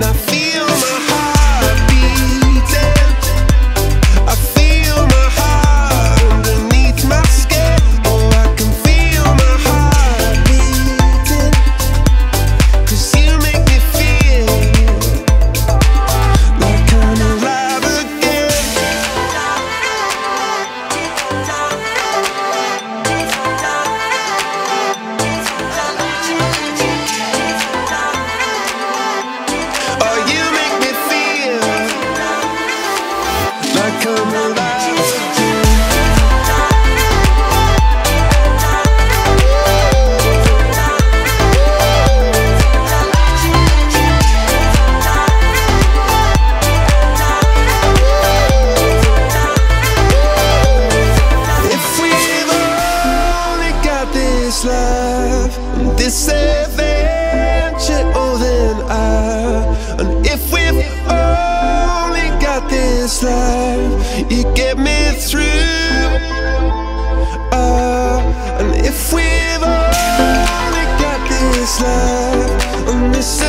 that this love, this adventure, oh then I And if we've only got this life, you get me through. Uh, And if we've only got this life, and this